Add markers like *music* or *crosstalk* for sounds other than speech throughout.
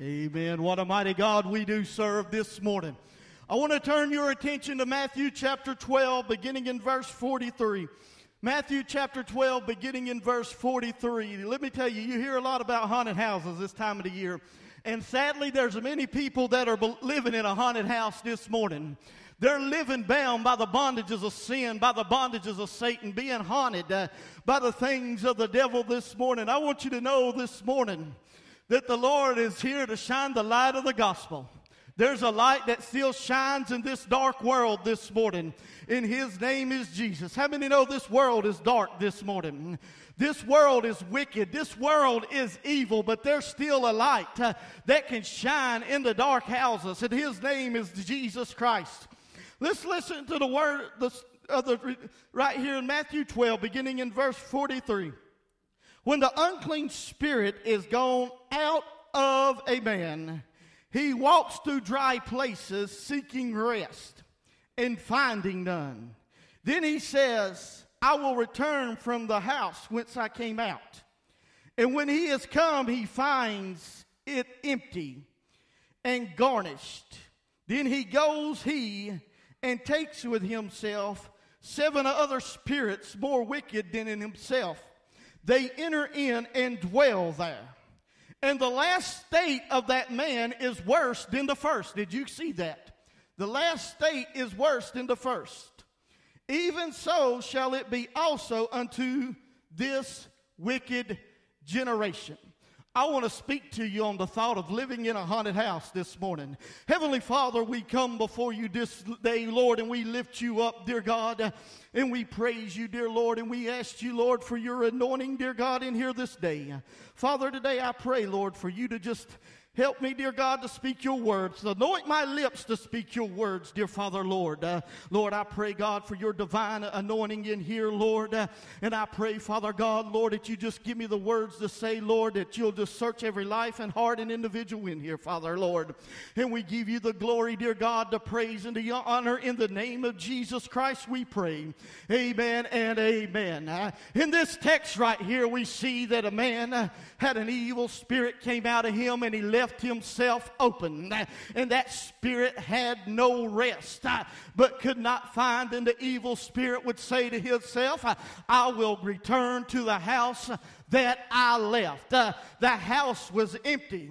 Amen. What a mighty God we do serve this morning. I want to turn your attention to Matthew chapter 12, beginning in verse 43. Matthew chapter 12, beginning in verse 43. Let me tell you, you hear a lot about haunted houses this time of the year. And sadly, there's many people that are living in a haunted house this morning. They're living bound by the bondages of sin, by the bondages of Satan, being haunted uh, by the things of the devil this morning. I want you to know this morning that the Lord is here to shine the light of the gospel. There's a light that still shines in this dark world this morning, and His name is Jesus. How many know this world is dark this morning? This world is wicked. This world is evil, but there's still a light uh, that can shine in the dark houses, and His name is Jesus Christ. Let's listen to the word the, uh, the, right here in Matthew 12, beginning in verse 43. When the unclean spirit is gone out of a man, he walks through dry places seeking rest and finding none. Then he says, I will return from the house whence I came out. And when he has come, he finds it empty and garnished. Then he goes, he, and takes with himself seven other spirits more wicked than in himself they enter in and dwell there. And the last state of that man is worse than the first. Did you see that? The last state is worse than the first. Even so shall it be also unto this wicked generation. I want to speak to you on the thought of living in a haunted house this morning. Heavenly Father, we come before you this day, Lord, and we lift you up, dear God, and we praise you, dear Lord, and we ask you, Lord, for your anointing, dear God, in here this day. Father, today I pray, Lord, for you to just Help me, dear God, to speak your words. Anoint my lips to speak your words, dear Father, Lord. Uh, Lord, I pray, God, for your divine anointing in here, Lord. Uh, and I pray, Father God, Lord, that you just give me the words to say, Lord, that you'll just search every life and heart and individual in here, Father, Lord. And we give you the glory, dear God, the praise and the honor in the name of Jesus Christ, we pray. Amen and amen. Uh, in this text right here, we see that a man had an evil spirit came out of him and he left left himself open, and that spirit had no rest, but could not find. And the evil spirit would say to himself, I will return to the house that I left. Uh, the house was empty.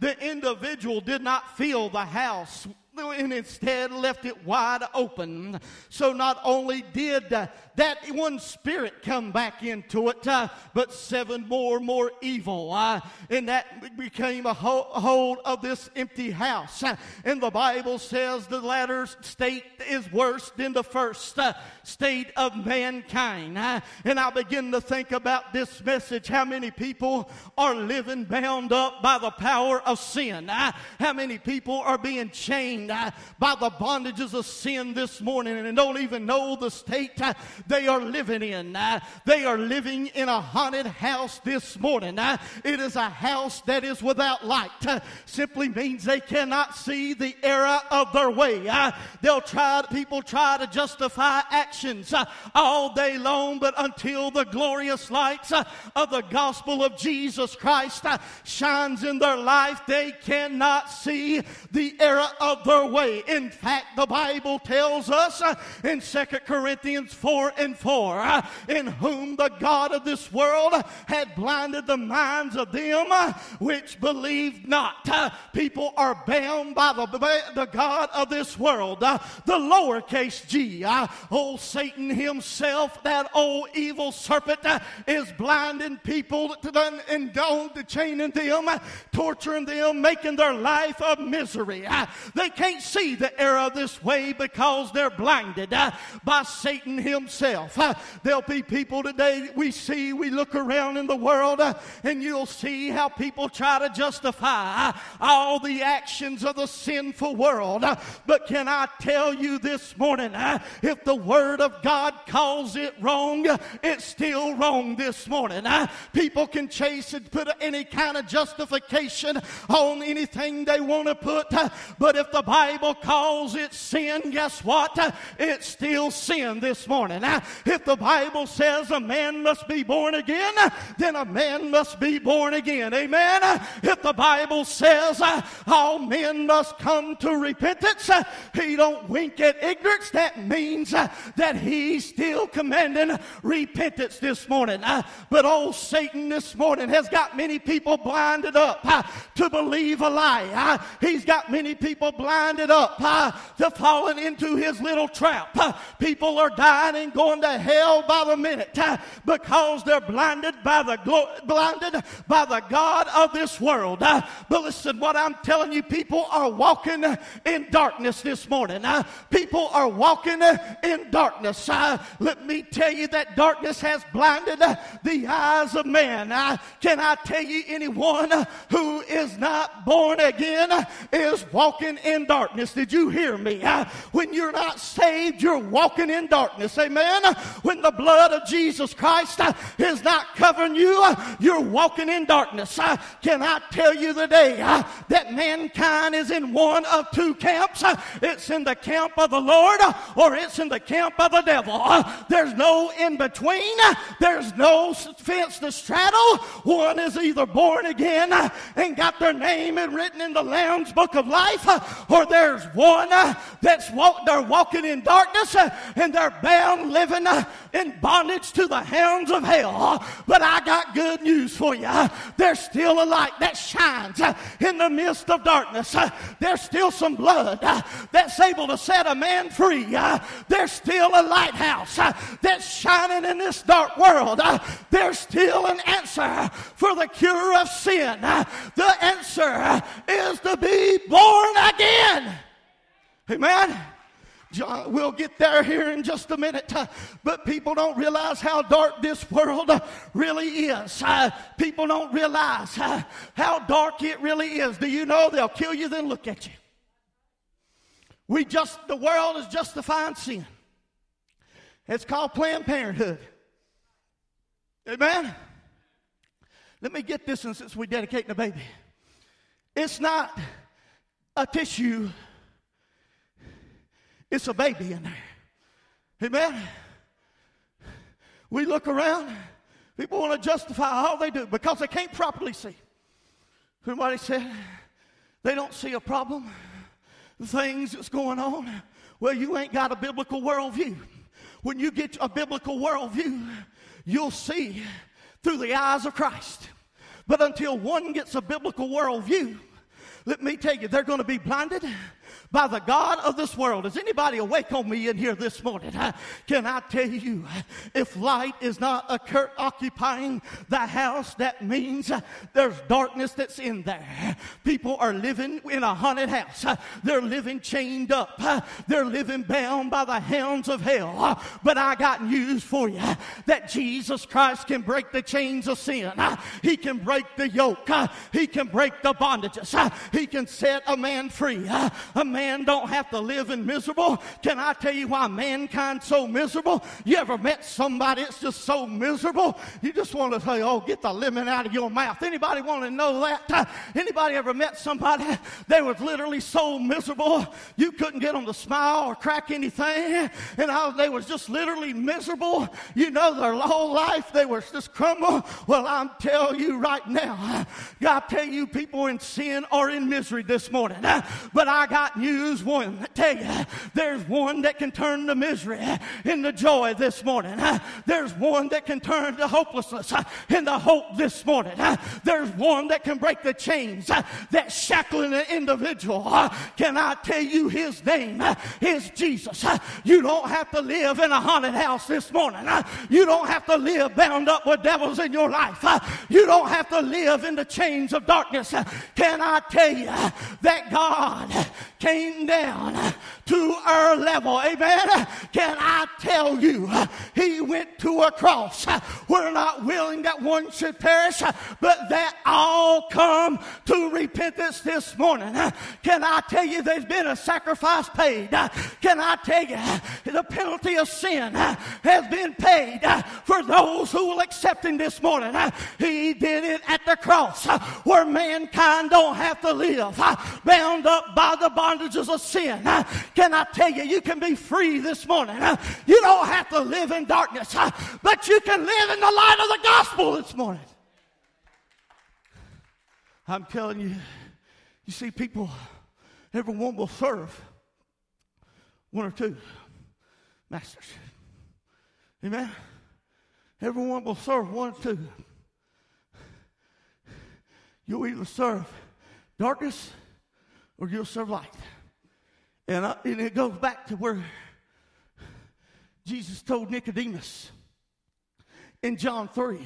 The individual did not feel the house and instead left it wide open. So not only did uh, that one spirit come back into it, uh, but seven more more evil, uh, and that became a hold of this empty house. Uh, and the Bible says the latter state is worse than the first uh, state of mankind. Uh, and I begin to think about this message: how many people are living bound up by the power of sin? how many people are being chained? by the bondages of sin this morning and don't even know the state they are living in. Uh, they are living in a haunted house this morning. Uh, it is a house that is without light. Uh, simply means they cannot see the error of their way. They'll try, people try to justify actions all day long, but until the glorious lights of the gospel of Jesus Christ shines in their life, they cannot see the error of their way. In fact, the Bible tells us in 2 Corinthians 4 and 4, uh, in whom the God of this world had blinded the minds of them uh, which believed not. Uh, people are bound by the, the God of this world, the lowercase g. Old Satan himself, that old evil serpent, is blinding people to, going to chaining them, torturing them, making their life a misery. They can't see the error of this way because they're blinded by Satan himself. Uh, there'll be people today we see, we look around in the world, uh, and you'll see how people try to justify uh, all the actions of the sinful world. Uh, but can I tell you this morning, if the Word of God calls it wrong, it's still wrong this morning. people can chase and put any kind of justification on anything they want to put, but if the Bible calls it sin, guess what? It's still sin this morning. If the Bible says a man must be born again, then a man must be born again. Amen. If the Bible says uh, all men must come to repentance, uh, he don't wink at ignorance. That means uh, that he's still commanding repentance this morning. But old Satan this morning has got many people blinded up to believe a lie. He's got many people blinded up to falling into his little trap. People are dying and going to hell by the minute because they're blinded by the glo- blinded by the God of this world. But listen, what I'm telling you, people are walking in darkness this morning. People are walking in darkness. Let me tell you that darkness has blinded the eyes of man. Can I tell you, anyone who is not born again is walking in darkness? Did you hear me? When you're not saved, you're walking in darkness. Amen. When the blood of Jesus Christ uh, is not covering you, uh, you're walking in darkness. Uh, can I tell you today that mankind is in one of two camps? It's in the camp of the Lord or it's in the camp of the devil. There's no in between. There's no fence to straddle. One is either born again and got their name written in the Lamb's book of life, or there's one that's walk, they're walking in darkness and they're bound living uh, in bondage to the hounds of hell. But I got good news for you. There's still a light that shines uh, in the midst of darkness. Uh, there's still some blood that's able to set a man free. There's still a lighthouse that's shining in this dark world. There's still an answer for the cure of sin. The answer is to be born again. Amen. We'll get there here in just a minute. Uh, but people don't realize how dark this world uh, really is. Uh, people don't realize how dark it really is. Do you know they'll kill you, then look at you? We just, the world is justifying sin. It's called Planned Parenthood. Amen? Let me get this since we're dedicating the baby. It's not a tissue it's a baby in there. Amen. We look around, people want to justify all they do because they can't properly see. Somebody said they don't see a problem, the things that's going on. Well, you ain't got a biblical worldview. When you get a biblical worldview, you'll see through the eyes of Christ. But until one gets a biblical worldview, let me tell you, they're going to be blinded by the God of this world. Is anybody awake on me in here this morning? Can I tell you, if light is not occupying the house, that means uh, there's darkness that's in there. People are living in a haunted house. Uh, they're living chained up. Uh, they're living bound by the hounds of hell. But I got news for you that Jesus Christ can break the chains of sin. He can break the yoke. He can break the bondages. He can set a man free. A man don't have to live in miserable. Can I tell you why mankind's so miserable? You ever met somebody that's just so miserable? You just want to say, oh, get the lemon out of your mouth. Anybody want to know that? Anybody ever met somebody they was literally so miserable you couldn't get them to smile or crack anything? And how they was just literally miserable. You know, their whole life they was just crumble. Well, I'm telling you right now, I tell you, people in sin are in misery this morning. But I got news choose one. I tell you, there's one that can turn the misery into joy this morning. There's one that can turn the hopelessness into hope this morning. There's one that can break the chains that shackling an individual. Can I tell you his name is Jesus? You don't have to live in a haunted house this morning. You don't have to live bound up with devils in your life. You don't have to live in the chains of darkness. Can I tell you that God came down to our level. Amen. Can I tell you, he went to a cross. We're not willing that one should perish, but that all come to repentance this morning. Can I tell you there's been a sacrifice paid? Can I tell you the penalty of sin has been paid for those who will accept him this morning? He did it at the cross where mankind don't have to live bound up by the body bondages of sin. Uh, can I tell you, you can be free this morning. Uh, you don't have to live in darkness, uh, but you can live in the light of the gospel this morning. I'm telling you, you see, people, everyone will serve one or two masters. Amen? Everyone will serve one or two. You'll either serve darkness or you'll serve. And, I, and it goes back to where Jesus told Nicodemus in John 3,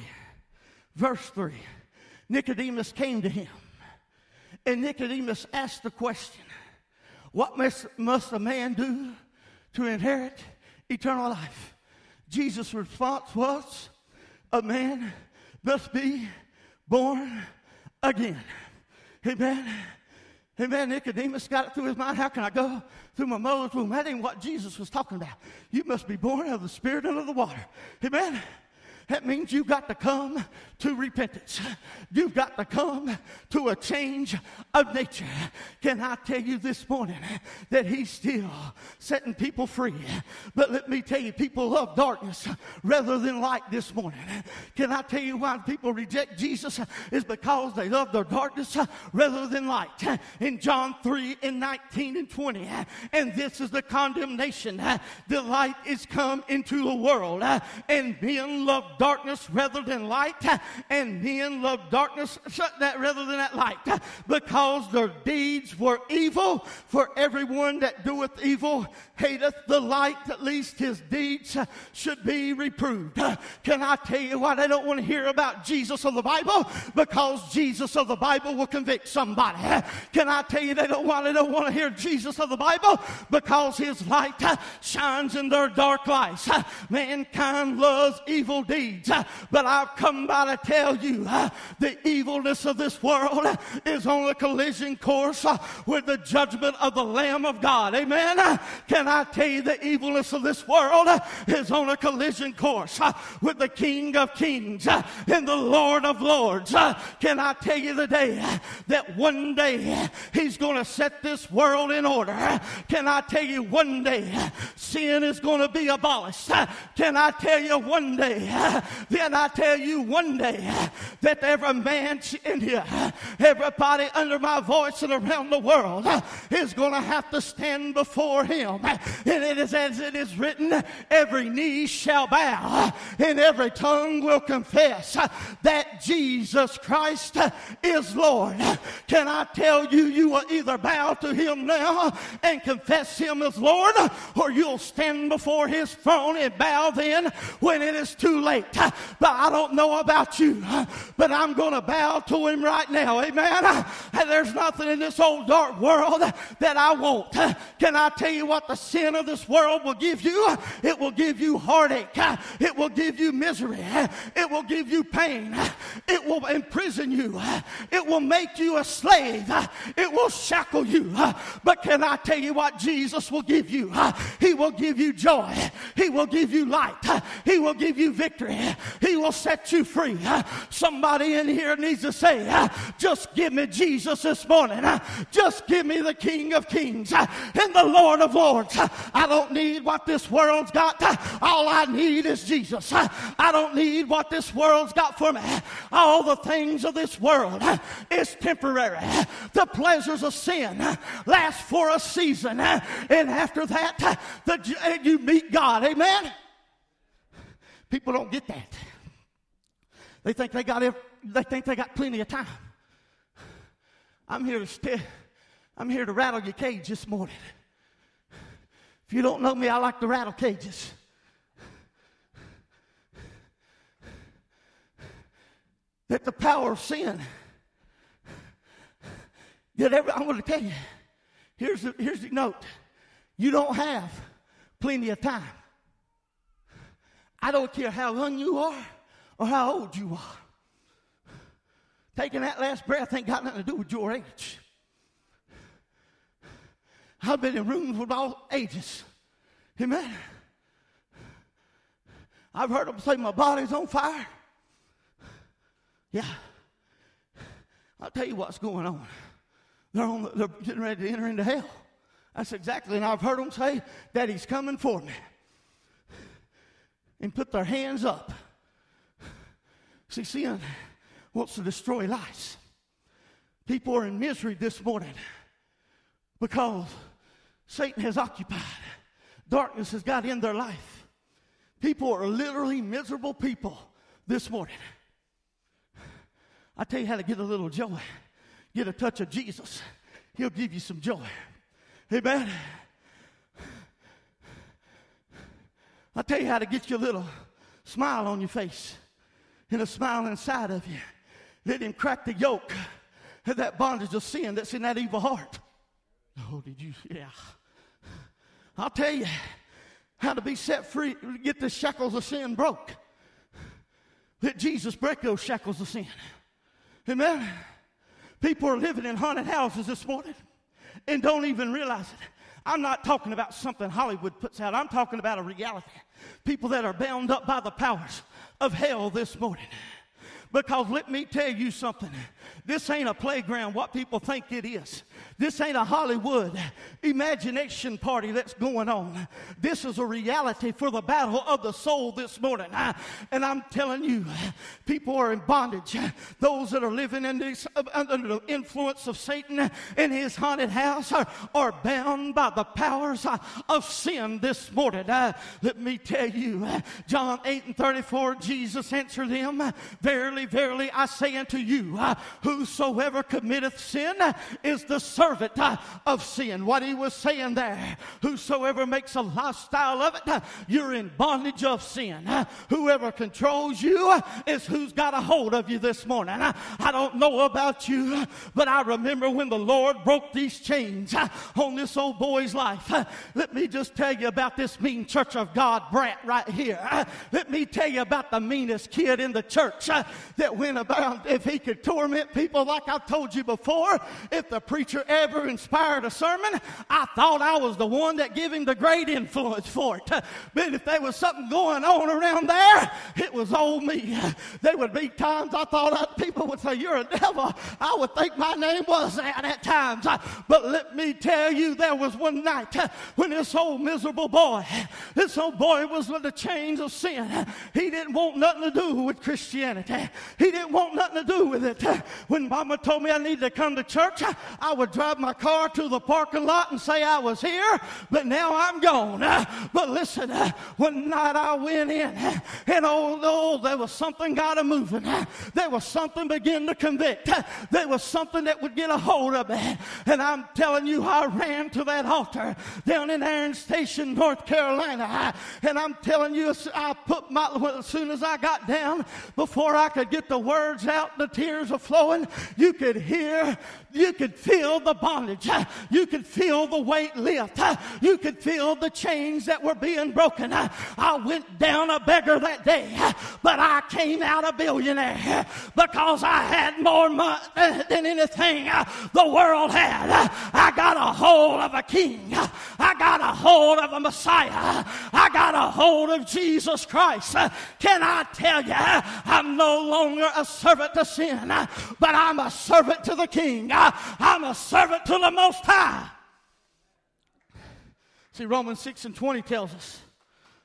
verse 3. Nicodemus came to him, and Nicodemus asked the question What must, must a man do to inherit eternal life? Jesus' response was, A man must be born again. Amen. Amen. Nicodemus got it through his mind. How can I go through my mother's womb? That ain't what Jesus was talking about. You must be born of the Spirit and of the water. Amen. That means you've got to come to repentance. You've got to come to a change of nature. Can I tell you this morning that He's still setting people free? But let me tell you, people love darkness rather than light this morning. Can I tell you why people reject Jesus? Is because they love their darkness rather than light. In John 3 and 19 and 20, and this is the condemnation. The light is come into the world, and men love darkness rather than light, and men love darkness that rather than that light, because their deeds were evil. For everyone that doeth evil hateth the light, at least his deeds should be reproved. Can I tell you why they don't want to hear about Jesus of the Bible? Because Jesus of the Bible will convict somebody. Can I tell you they don't want they don't want to hear Jesus of the Bible? Because his light shines in their dark lives. Mankind loves evil deeds deeds. Uh, but I've come by to tell you uh, the evilness of this world uh, is on a collision course with the judgment of the Lamb of God. Amen. Can I tell you the evilness of this world is on a collision course with the King of Kings and the Lord of Lords? Can I tell you the day that one day He's going to set this world in order? Can I tell you one day sin is going to be abolished? Can I tell you one day *laughs* then I tell you one day that every man in here, everybody under my voice and around the world is going to have to stand before him. And it is as it is written, every knee shall bow and every tongue will confess that Jesus Christ is Lord. Can I tell you, you will either bow to him now and confess him as Lord, or you'll stand before his throne and bow then when it is too late. Uh, but I don't know about you, uh, but I'm going to bow to him right now. Amen. Uh, and there's nothing in this old dark world that I want. Can I tell you what the sin of this world will give you? It will give you heartache. It will give you misery. It will give you pain. It will imprison you. It will make you a slave. It will shackle you. But can I tell you what Jesus will give you? He will give you joy. He will give you light. He will give you victory. He will set you free. Somebody in here needs to say, just give me Jesus this morning. Just give me the King of Kings and the Lord of Lords. I don't need what this world's got. All I need is Jesus. I don't need what this world's got for me. All the things of this world is temporary. The pleasures of sin last for a season. And after that, the, you meet God. Amen? People don't get that. They think they got they think they got plenty of time. I'm here to st- I'm here to rattle your cage this morning. If you don't know me, I like to rattle cages. That the power of sin. That every, I'm going to tell you. Here's the, here's the note. You don't have plenty of time. I don't care how young you are or how old you are. Taking that last breath ain't got nothing to do with your age. I've been in rooms with all ages. Amen. I've heard them say my body's on fire. Yeah. I'll tell you what's going on. They're, on the, they're getting ready to enter into hell. That's exactly, and I've heard them say that He's coming for me. And put their hands up. See, sin wants to destroy lives. People are in misery this morning because Satan has occupied. Darkness has got in their life. People are literally miserable people this morning. I tell you how to get a little joy. Get a touch of Jesus. He'll give you some joy. Amen. I tell you how to get you a little smile on your face and a smile inside of you. Let him crack the yoke of that bondage of sin that's in that evil heart. Oh, did you? Yeah. I'll tell you how to be set free, get the shackles of sin broke. Let Jesus break those shackles of sin. Amen. People are living in haunted houses this morning and don't even realize it. I'm not talking about something Hollywood puts out. I'm talking about a reality. People that are bound up by the powers of hell this morning. Because let me tell you something. This ain't a playground, what people think it is. This ain't a Hollywood imagination party that's going on. This is a reality for the battle of the soul this morning. And I'm telling you, people are in bondage. Those that are living in this, under the influence of Satan in his haunted house are, are bound by the powers of sin this morning. Let me tell you, John 8 and 34, Jesus answered them, Verily, verily, I say unto you, whosoever committeth sin is the servant uh, of sin. What he was saying there, whosoever makes a lifestyle of it, uh, you're in bondage of sin. Uh, whoever controls you is who's got a hold of you this morning. I don't know about you, but I remember when the Lord broke these chains on this old boy's life. Let me just tell you about this mean church of God brat right here. Let me tell you about the meanest kid in the church that went about if he could torment people like I've told you before. If the preacher ever inspired a sermon, I thought I was the one that gave him the great influence for it. *laughs* But if there was something going on around there, it was old me. *laughs* There would be times I thought people would say, You're a devil. I would think my name was that at times. *laughs* But let me tell you, there was one night when this old miserable boy, this old boy was with the chains of sin. He didn't want nothing to do with Christianity. He didn't want nothing to do with it. When mama told me I needed to come to church, I would drive my car to the parking lot and say I was here, but now I'm gone. But listen, one night I went in, and oh, there was something got a moving. There was something begin to convict. There was something that would get a hold of me. And I'm telling you, I ran to that altar down in Aaron Station, North Carolina. And I'm telling you, I put my, as soon as I got down, before I could get the words out, the tears are flowing. You could hear, you could feel the bondage. You could feel the weight lift. You could feel the chains that were being broken. I went down a beggar that day, but I came out a billionaire because I had more money than anything the world had. I got a hold of a king. I got a hold of a Messiah. I got a hold of Jesus Christ. Can I tell you, I'm no longer a servant to sin, but I'm a servant to the King. I'm a servant to the Most High. See, Romans 6 and 20 tells us,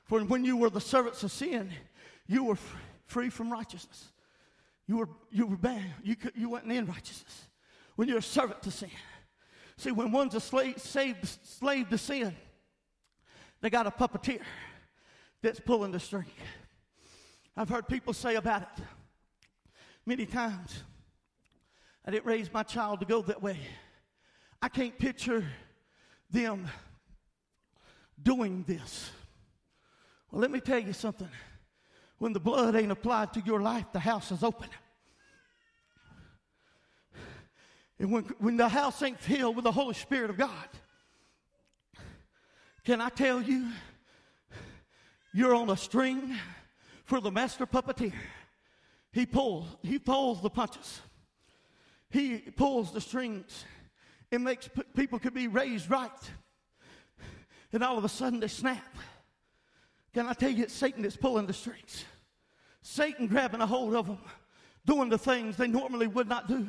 For when you were the servants of sin, you were free from righteousness. You were, you were bad. You, could, you wasn't in righteousness. When you're a servant to sin. See, when one's a slave, saved, slave to sin, they got a puppeteer that's pulling the string. I've heard people say about it many times. I didn't raise my child to go that way. I can't picture them doing this. Well, let me tell you something. When the blood ain't applied to your life, the house is open. And when, when the house ain't filled with the Holy Spirit of God, can I tell you, you're on a string for the master puppeteer. He pulls, he pulls the punches. He pulls the strings. It makes p- people could be raised right. And all of a sudden they snap. Can I tell you, it's Satan that's pulling the strings. Satan grabbing a hold of them, doing the things they normally would not do.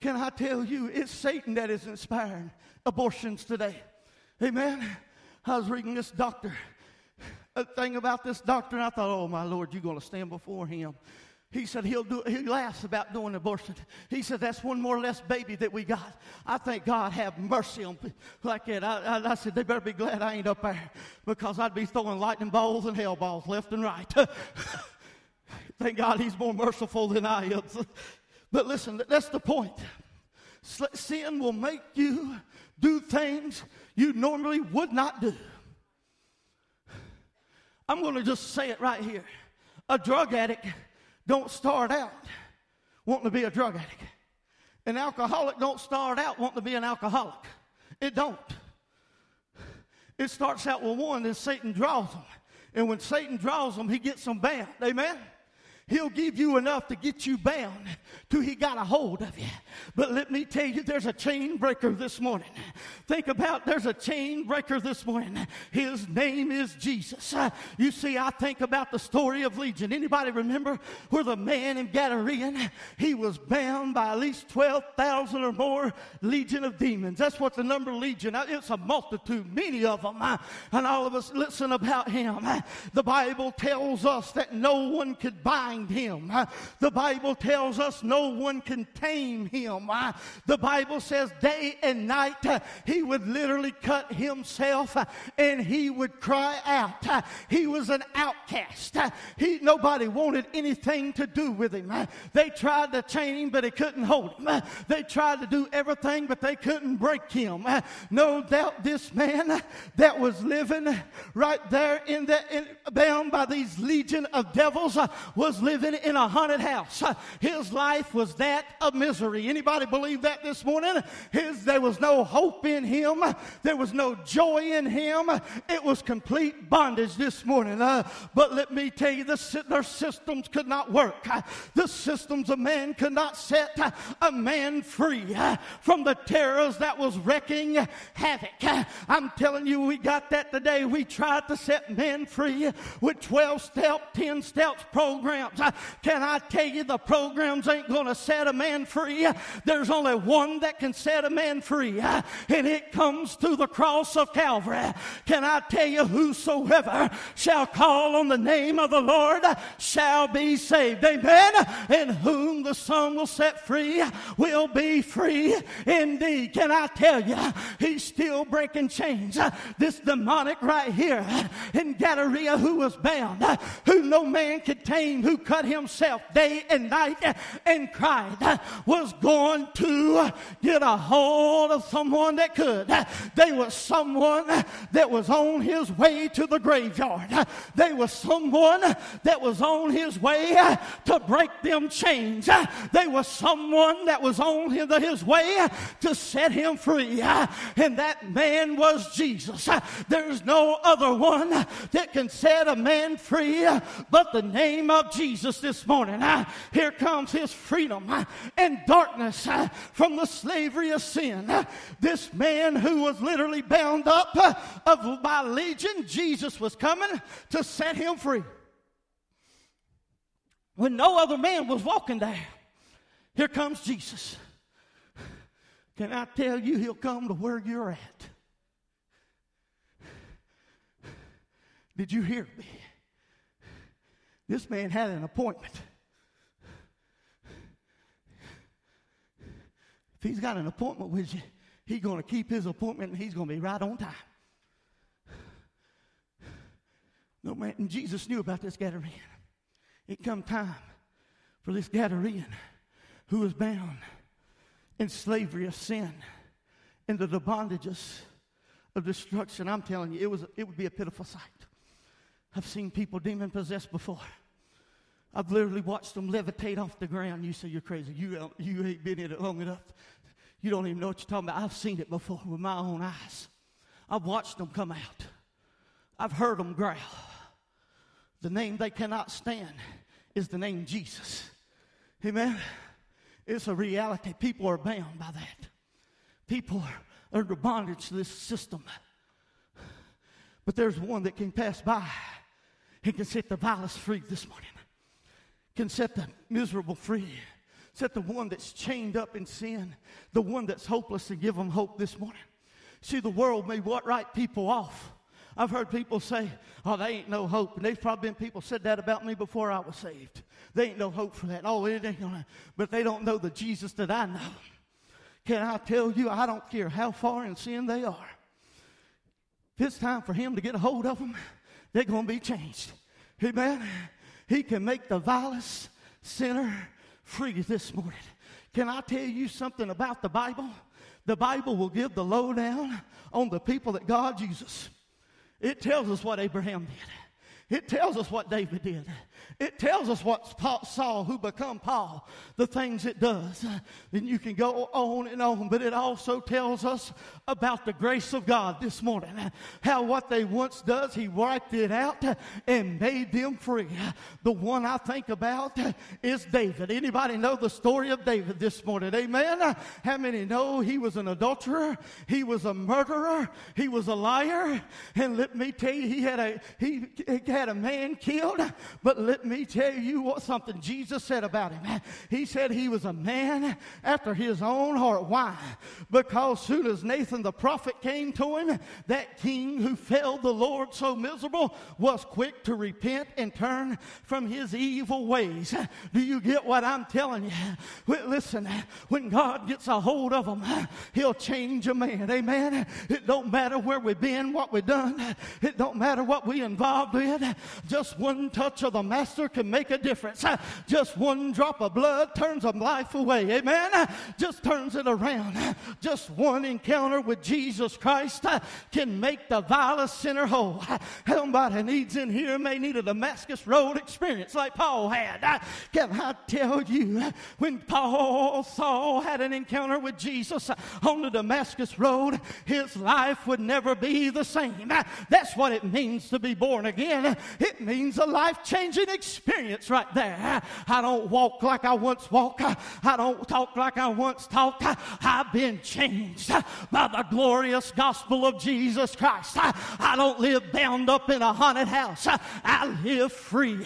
Can I tell you, it's Satan that is inspiring abortions today. Amen. I was reading this doctor, a thing about this doctor, and I thought, oh, my Lord, you're going to stand before him. He said he'll do, he laughs about doing abortion. He said that's one more less baby that we got. I think God have mercy on people like that. I, I, I, said they better be glad I ain't up there because I'd be throwing lightning balls and hell balls left and right. *laughs* Thank God he's more merciful than I am. But listen, that's the point. Sin will make you do things you normally would not do. I'm going to just say it right here. A drug addict don't start out wanting to be a drug addict. An alcoholic don't start out wanting to be an alcoholic. It don't. It starts out with one, then Satan draws them. And when Satan draws them, he gets them bound. Amen? He'll give you enough to get you bound till he got a hold of you. But let me tell you, there's a chain breaker this morning. Think about there's a chain breaker this morning. His name is Jesus. You see, I think about the story of Legion. Anybody remember where the man in Gadarean, he was bound by at least 12,000 or more legion of demons. That's what the number legion, it's a multitude, many of them. Uh, and all of us listen about him. The Bible tells us that no one could bind bind him. The Bible tells us no one can tame him. The Bible says day and night he would literally cut himself and he would cry out. He was an outcast. He, nobody wanted anything to do with him. They tried to chain him, but they couldn't hold him. They tried to do everything, but they couldn't break him. No doubt this man that was living right there in the in, bound by these legion of devils was living in a haunted house. His life was that of misery. Anybody believe that this morning? His, there was no hope in him. There was no joy in him. It was complete bondage this morning. Uh, but let me tell you, the, their systems could not work. The systems of man could not set a man free from the terrors that was wrecking havoc. I'm telling you, we got that today. We tried to set men free with 12 step, 10 steps programs. Can I tell you the programs ain't going to set a man free? There's only one that can set a man free, and it comes through the cross of Calvary. Can I tell you, whosoever shall call on the name of the Lord shall be saved? Amen. And whom the Son will set free will be free indeed. Can I tell you, he's still breaking chains. This demonic right here in Gadara who was bound, who no man could tame, who cut himself day and night and cried, was going to get a hold of someone that could. They was someone that was on his way to the graveyard. They was someone that was on his way to break them chains. They was someone that was on his way to set him free. And that man was Jesus. There's no other one that can set a man free but the name of Jesus. Jesus this morning. Here comes his freedom and darkness from the slavery of sin. This man who was literally bound up of, by legion, Jesus was coming to set him free. When no other man was walking there, here comes Jesus. Can I tell you, he'll come to where you're at? Did you hear me? This man had an appointment. If he's got an appointment with you, he's going to keep his appointment and he's going to be right on time. No man, and Jesus knew about this Gadarene. It come time for this Gadarene who was bound in slavery of sin into the bondages of destruction. I'm telling you, it, was, it would be a pitiful sight. I've seen people demon possessed before. I've literally watched them levitate off the ground. You say you're crazy. You, you ain't been in it long enough. You don't even know what you're talking about. I've seen it before with my own eyes. I've watched them come out. I've heard them growl. The name they cannot stand is the name Jesus. Amen. It's a reality. People are bound by that. People are under bondage to this system. But there's one that can pass by and can set the vilest free this morning can set the miserable free. Set the one that's chained up in sin, the one that's hopeless, and give them hope this morning. See, the world may what write people off. I've heard people say, oh, they ain't no hope. And there's probably been people said that about me before I was saved. They ain't no hope for that. Oh, it ain't gonna, but they don't know the Jesus that I know. Can I tell you, I don't care how far in sin they are. If it's time for him to get a hold of them, they're going to be changed. Amen. He can make the vilest sinner free this morning. Can I tell you something about the Bible? The Bible will give the lowdown on the people that God uses. It tells us what Abraham did. It tells us what David did. It tells us what Paul, Saul, who become Paul, the things it does. Then you can go on and on, but it also tells us about the grace of God this morning. How what they once does, he wiped it out and made them free. The one I think about is David. Anybody know the story of David this morning? Amen. How many know he was an adulterer? He was a murderer. He was a liar. And let me tell you, he had a he, he had a man killed. But let me tell you what something Jesus said about him. He said he was a man after his own heart. Why? Because soon as Nathan the prophet came to him, that king who failed the Lord so miserable was quick to repent and turn from his evil ways. Do you get what I'm telling you? Well, listen, when God gets a hold of them, he'll change a man. Amen. It don't matter where we've been, what we've done. It don't matter what we involved in. Just one touch of the master can make a difference. Just one drop of blood turns a life away. Amen. Just turns it around. Just one encounter with Jesus Christ can make the vilest sinner whole. Somebody needs in here may need a Damascus Road experience like Paul had. Can I tell you, when Paul Saul had an encounter with Jesus on the Damascus Road, his life would never be the same. That's what it means to be born again. It means a life changing experience right there. I don't walk like I once walked. I don't talk like I once talked. I've been changed by the glorious gospel of Jesus Christ. I don't live bound up in a haunted house. I live free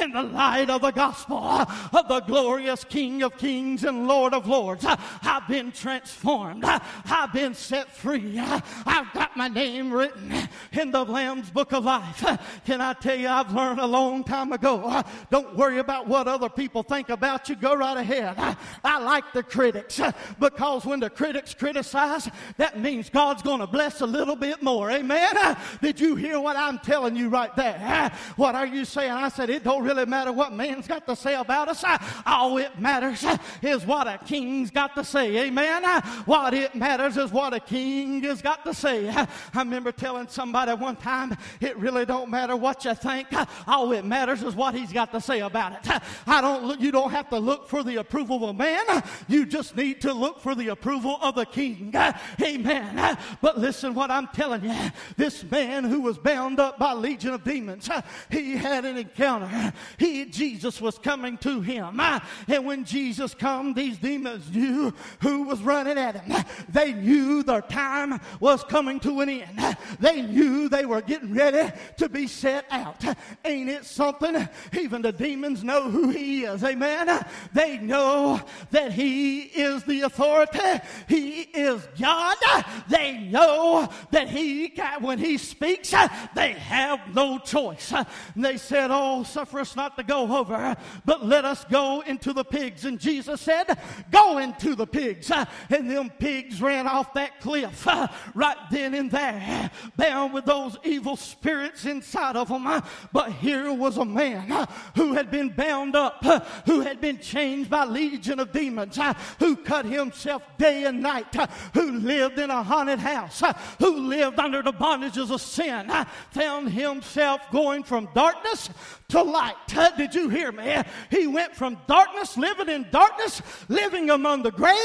in the light of the gospel of the glorious King of kings and Lord of lords. I've been transformed. I've been set free. I've got my name written in the Lamb's book of life. Can I tell you, I've learned a long time ago. Ah, don't worry about what other people think about you. Go right ahead. Ah, I like the critics ah, because when the critics criticize, that means God's going to bless a little bit more. Amen. Did you hear what I'm telling you right there? What are you saying? I said, it don't really matter what man's got to say about us. All it matters is what a king's got to say. Amen. What it matters is what a king has got to say. I remember telling somebody one time, it really don't matter what you think. All it matters is what he's got to say about it. I don't you don't have to look for the approval of a man. You just need to look for the approval of the king. Amen. But listen what I'm telling you. This man who was bound up by legion of demons, he had an encounter. He Jesus was coming to him. And when Jesus come, these demons knew who was running at him. They knew their time was coming to an end. They knew they were getting ready to be set out. Ain't it something? *laughs* Even the demons know who he is. Amen. They know that he is the authority. He is God. They know that he, when he speaks, they have no choice. And they said, Oh, suffer us not to go over, but let us go into the pigs. And Jesus said, Go into the pigs. And them pigs ran off that cliff right then and there, bound with those evil spirits inside of them. But here was a man who had been bound up, who had been changed by legion of demons, who cut himself day and night, who lived in a haunted house, who lived under the bondages of sin, found himself going from darkness to light. Did you hear me? He went from darkness, living in darkness, living among the grave,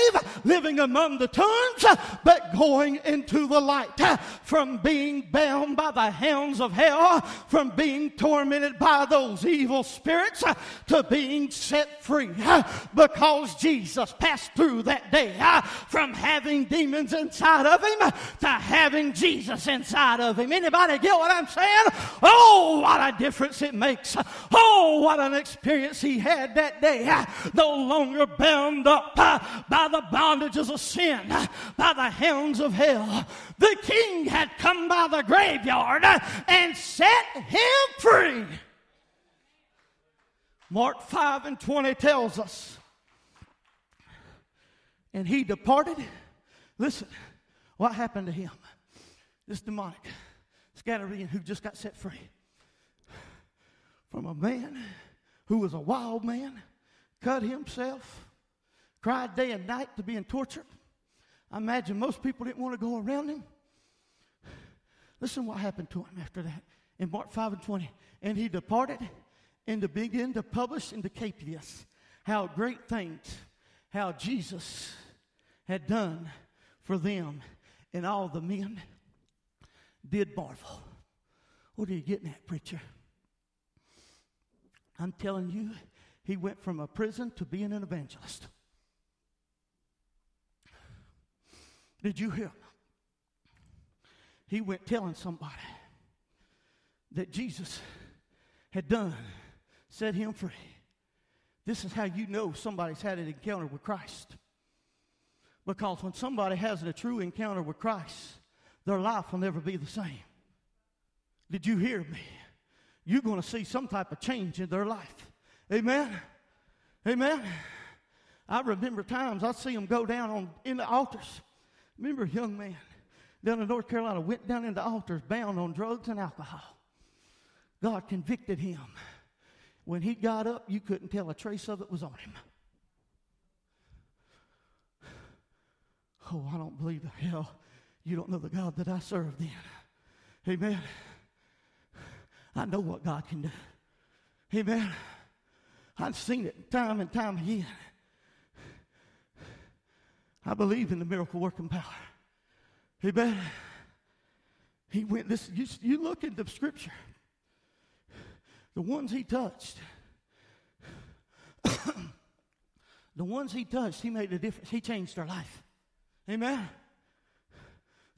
living among the tombs, but going into the light. From being bound by the hounds of hell, from from being tormented by those evil spirits uh, to being set free uh, because Jesus passed through that day uh, from having demons inside of him to having Jesus inside of him. Anybody get what I'm saying? Oh, what a difference it makes. Oh, what an experience he had that day. No longer bound up by the bondages of sin, by the hounds of hell. The king had come by the graveyard and set him free. Mark 5 and 20 tells us, and he departed. Listen, what happened to him? This demonic Gadarene who just got set free from a man who was a wild man, cut himself, cried day and night to being tortured. I imagine most people didn't want to go around him. Listen what happened to him after that in Mark 5 and 20. And he departed and to begin to publish and to in Decapolis how great things, how Jesus had done for them. And all the men did marvel. What are you getting at, preacher? I'm telling you, he went from a prison to being an evangelist. Did you hear? He went telling somebody that Jesus had done, set him free. This is how you know somebody's had an encounter with Christ. Because when somebody has a true encounter with Christ, their life will never be the same. Did you hear me? You're going to see some type of change in their life. Amen. Amen. I remember times I see them go down on in the altars. Remember a young man down in North Carolina went down in the altars bound on drugs and alcohol. God convicted him. When he got up, you couldn't tell a trace of it was on him. Oh, I don't believe the hell you don't know the God that I serve then. Amen. I know what God can do. Amen. I've seen it time and time again. I believe in the miracle working power. Amen. He went this you, you look at the scripture. The ones he touched. *coughs* the ones he touched, he made a difference. He changed their life. Amen.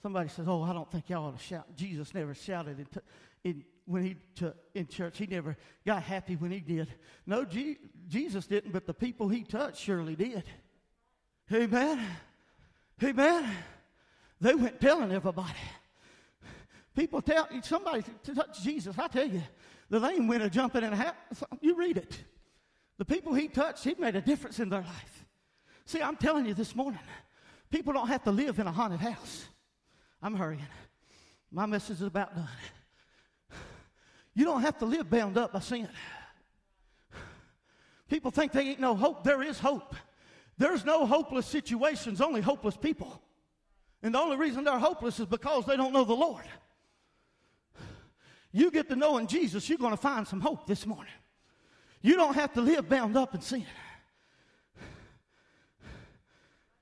Somebody says, "Oh, I don't think y'all ought to shout." Jesus never shouted in, t- in when he t- in church. He never got happy when he did. No, G- Jesus didn't, but the people he touched surely did. Amen. Amen. They went telling everybody. People tell somebody to touch Jesus. I tell you, the lame went a jumping in a hat. You read it. The people he touched, he made a difference in their life. See, I'm telling you this morning, people don't have to live in a haunted house. I'm hurrying. My message is about done. You don't have to live bound up by sin. People think they ain't no hope. There is hope. There's no hopeless situations, only hopeless people. And the only reason they're hopeless is because they don't know the Lord. You get to knowing Jesus, you're going to find some hope this morning. You don't have to live bound up in sin.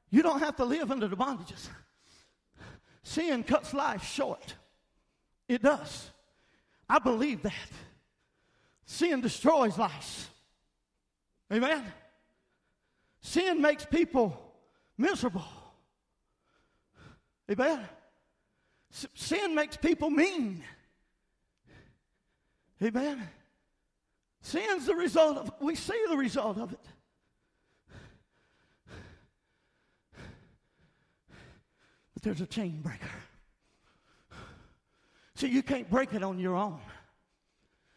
You don't have to live under the bondages. Sin cuts life short. It does. I believe that. Sin destroys lives. Amen. Sin makes people miserable. Amen. Sin makes people mean. Amen. Sin's the result of, we see the result of it. But there's a chain breaker. See, you can't break it on your own.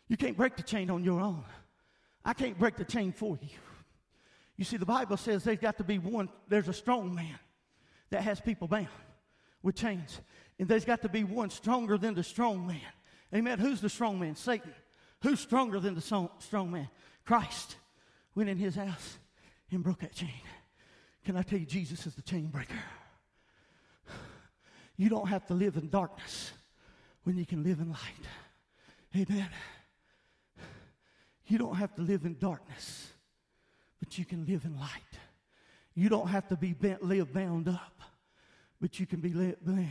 You can't break the chain on your own. I can't break the chain for you. You see, the Bible says there's got to be one, there's a strong man that has people bound with chains. And there's got to be one stronger than the strong man. Amen. Who's the strong man? Satan. Who's stronger than the strong man? Christ went in his house and broke that chain. Can I tell you, Jesus is the chain breaker? You don't have to live in darkness when you can live in light. Amen. You don't have to live in darkness, but you can live in light. You don't have to be bent, live bound up, but you can be live, live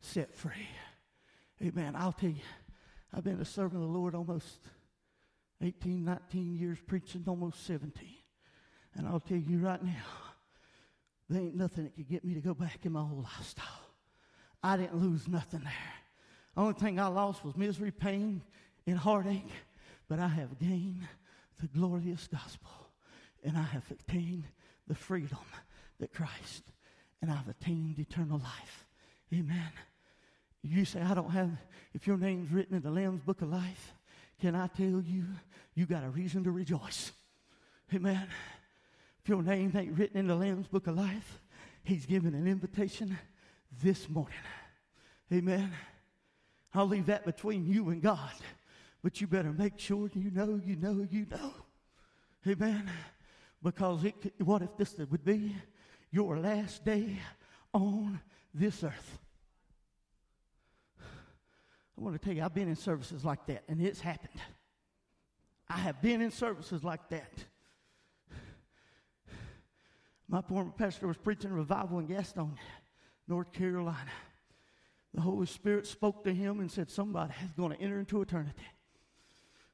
set free. Amen. I'll tell you, I've been a servant of the Lord almost 18, 19 years, preaching almost 17. And I'll tell you right now, there ain't nothing that could get me to go back in my old lifestyle. I didn't lose nothing there. The only thing I lost was misery, pain, and heartache, but I have gained the glorious gospel, and I have attained the freedom that Christ, and I've attained eternal life. Amen. You say, I don't have, if your name's written in the Lamb's Book of Life, can I tell you, you got a reason to rejoice. Amen. If your name ain't written in the Lamb's Book of Life, He's given an invitation this morning. Amen. I'll leave that between you and God, but you better make sure you know, you know, you know. Amen. Because it, what if this would be your last day on this earth? I want to tell you, I've been in services like that, and it's happened. I have been in services like that. My former pastor was preaching revival in Gaston, North Carolina. The Holy Spirit spoke to him and said, Somebody is going to enter into eternity.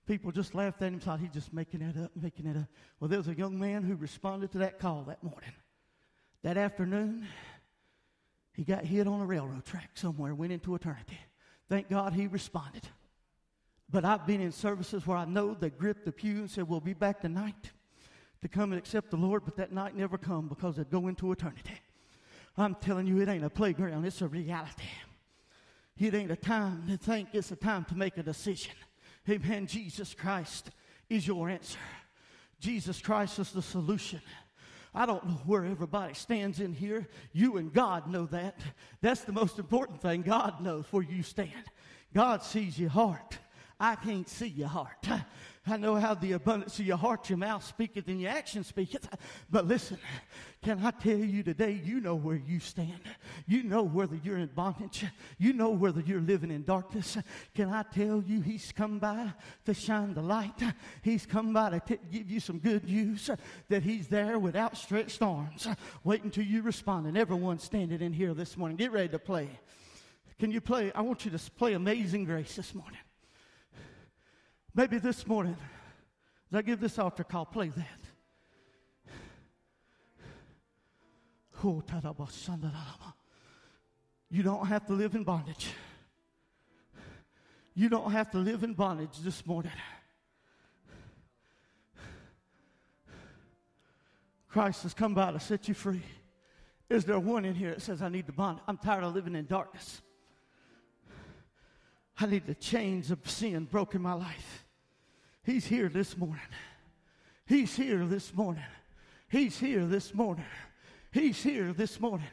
People just laughed at him, thought he's just making it up, making it up. Well, there was a young man who responded to that call that morning. That afternoon, he got hit on a railroad track somewhere, went into eternity. Thank God he responded. But I've been in services where I know they gripped the pew and said, We'll be back tonight to come and accept the Lord, but that night never come because they'd go into eternity. I'm telling you, it ain't a playground, it's a reality. It ain't a time to think, it's a time to make a decision. Amen. Jesus Christ is your answer. Jesus Christ is the solution. I don't know where everybody stands in here. You and God know that. That's the most important thing. God knows where you stand. God sees your heart. I can't see your heart. I know how the abundance of your heart, your mouth speaketh and your action speaketh. But listen, can I tell you today, you know where you stand. You know whether you're in bondage. You know whether you're living in darkness. Can I tell you, He's come by to shine the light. He's come by to t- give you some good news that He's there with outstretched arms, waiting till you respond. And everyone standing in here this morning, get ready to play. Can you play? I want you to play Amazing Grace this morning. Maybe this morning, as I give this altar call, play that. You don't have to live in bondage. You don't have to live in bondage this morning. Christ has come by to set you free. Is there one in here that says, I need the bond? I'm tired of living in darkness. I need the chains of sin broken my life. He's here this morning. He's here this morning. He's here this morning. He's here this morning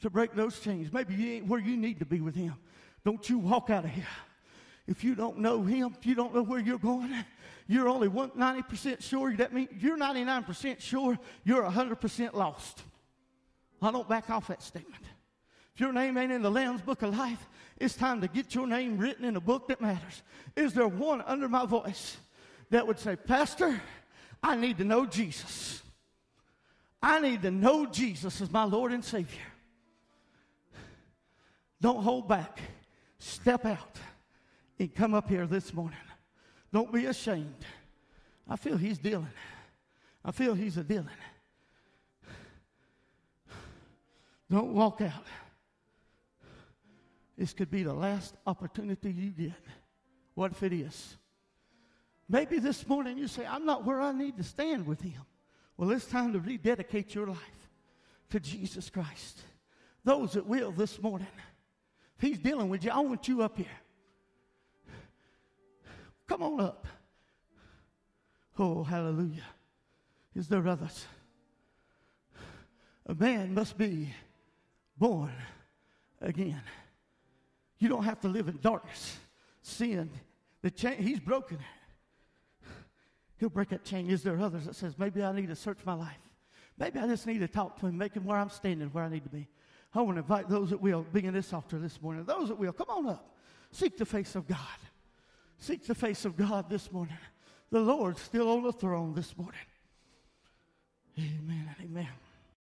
to break those chains. Maybe you ain't where you need to be with Him. Don't you walk out of here. If you don't know Him, if you don't know where you're going, you're only 90% sure. That means you're 99% sure you're 100% lost. I don't back off that statement. If your name ain't in the Lamb's Book of Life, it's time to get your name written in a book that matters. Is there one under my voice that would say, Pastor, I need to know Jesus? I need to know Jesus as my Lord and Savior. Don't hold back. Step out and come up here this morning. Don't be ashamed. I feel He's dealing. I feel He's a dealing. Don't walk out. This could be the last opportunity you get. What if it is? Maybe this morning you say, I'm not where I need to stand with Him. Well, it's time to rededicate your life to Jesus Christ. Those that will this morning, if He's dealing with you, I want you up here. Come on up. Oh, hallelujah. Is there others? A man must be born again. You don't have to live in darkness. Sin, the chain, he's broken. He'll break that chain. Is there others that says, maybe I need to search my life? Maybe I just need to talk to him, make him where I'm standing, where I need to be. I want to invite those that will be in this altar this morning. Those that will, come on up. Seek the face of God. Seek the face of God this morning. The Lord's still on the throne this morning. Amen and amen.